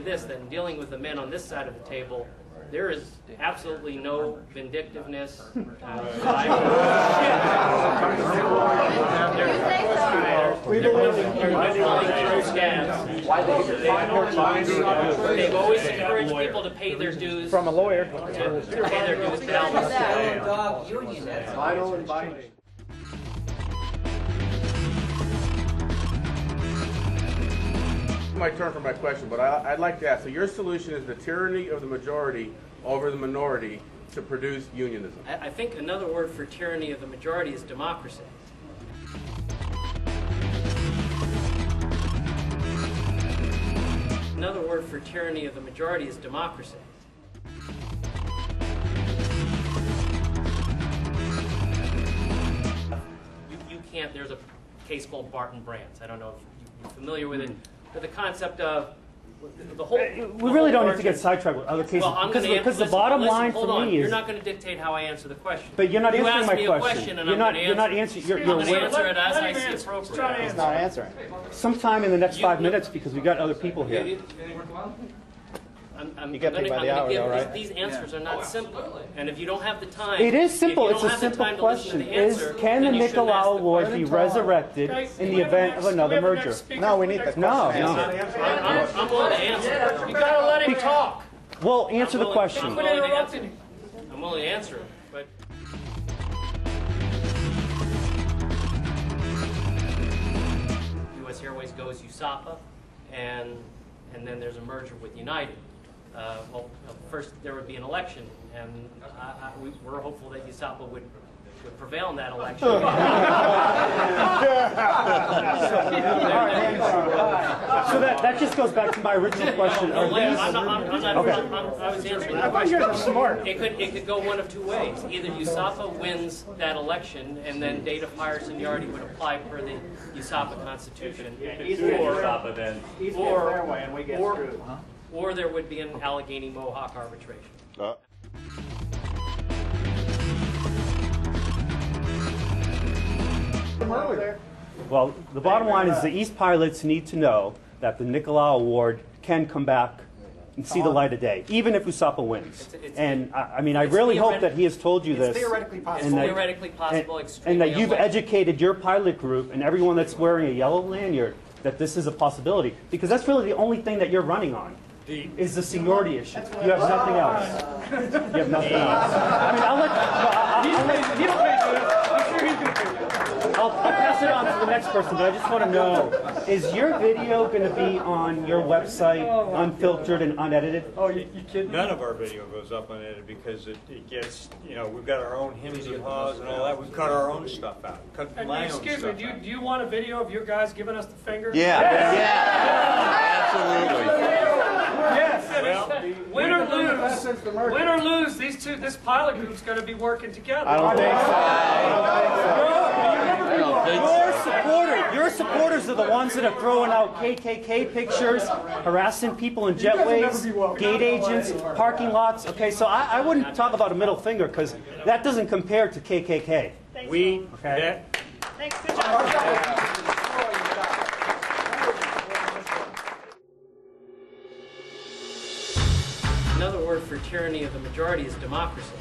say this, that in dealing with the men on this side of the table, there is absolutely no vindictiveness. Uh, I- They're they're pulling true scabs. They've always encouraged people to pay their dues. From a lawyer. To to pay their dues balanced. Dog union, that's Final and binding. My turn for my question, but I, I'd like to ask, so your solution is the tyranny of the majority over the minority to produce unionism? I, I think another word for tyranny of the majority is democracy. Another word for tyranny of the majority is democracy. You, you can't, there's a case called Barton Brands. I don't know if you're familiar with it, the concept of the whole. We really don't need to get sidetracked with other cases Well, I'm because, because the bottom listen, line for on. me You're not going to dictate how I answer the question. But you're not you answering my question. question, and You're not- you're not answering- you're- I'm you're going to way- answer it as Let I him see answer. appropriate. He's trying to answer. not answering. Sometime in the next You- five you- minutes because we've got other people here. You- I'm, I'm You get paid by I'm the hour, give, though, right? these, these answers are not simple. Oh, and if you don't have the time. It is simple. It's a don't the simple time to listen to question. the Is can the then you shouldn't ask Nicolau the Award be resurrected Okay, in the event next- of another we have a merger? No, we need that. No, no. I'm, I'm, I'm willing to answer. You gotta let him talk. Well, answer the question. I'm Quit willing to answer. him. I'm willing to answer it, but. U.S. Airways goes USAPA, and, and then there's a merger with United. Uh, well, uh, first there would be an election, and I, I, we, we're hopeful that USAPA would, would prevail in that election. So that, that just goes back to my original question. Are No, wait, these, I'm not, I'm, I'm not, Okay. I'm, I was answering the I thought you question. guys were smart. It could, it could go one of two ways. Either USAPA wins that election, and then date of hire seniority would apply per the USAPA constitution. Or, then. or, or, or there would be an Allegheny Mohawk arbitration. Uh, well, the bottom line is the East pilots need to know that the Nicolau Award can come back and see the light of day, even if USAPA wins. It's- it's- And I, I mean, I really hope that he has told you this. theoretically possible. and that- theoretically possible, and, extremely and that you've unlikely. educated your pilot group and everyone that's wearing a yellow lanyard that this is a possibility because that's really the only thing that you're running on is the seniority issue. You have nothing else. You have nothing else. I mean, I'll let, well, I'll, I'll, let- He don't pay dues. I'm sure he's gonna pay dues. I'll, I'll pass it on to the next person, but I just want to know: Is your video going to be on your website, unfiltered and unedited? Oh, you, you kidding? None of our video goes up unedited because it, it gets, you know, we've got our own hymns and haws and all that. We've cut our own stuff out. Cut And my own Excuse me, do you, do you want a video of your guys giving us the finger? Yeah, yeah, absolutely. Yes. Well, Win or lose, win or lose, these two, this pilot group's gonna be working together. I don't think so. I don't think so. Your supporter, your supporters are the ones that are throwing out KKK pictures, harassing people in guys will never jetways, gate agents, parking lots. Okay, so I, I wouldn't talk about a middle finger because that doesn't compare to KKK. we, Okay. that, Another word for tyranny of the majority is democracy.